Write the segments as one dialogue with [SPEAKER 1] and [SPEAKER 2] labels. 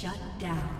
[SPEAKER 1] Shut down.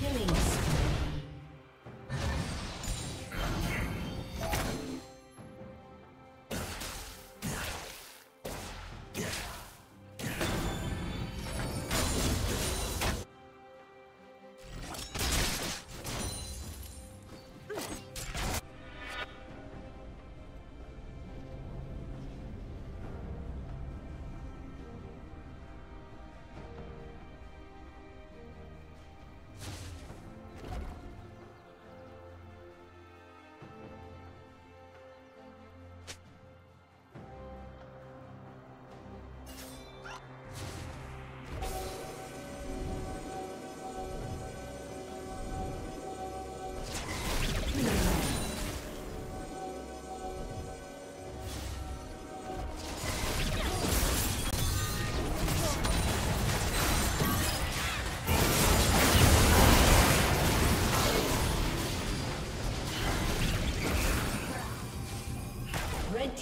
[SPEAKER 1] Killing.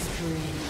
[SPEAKER 1] Spree.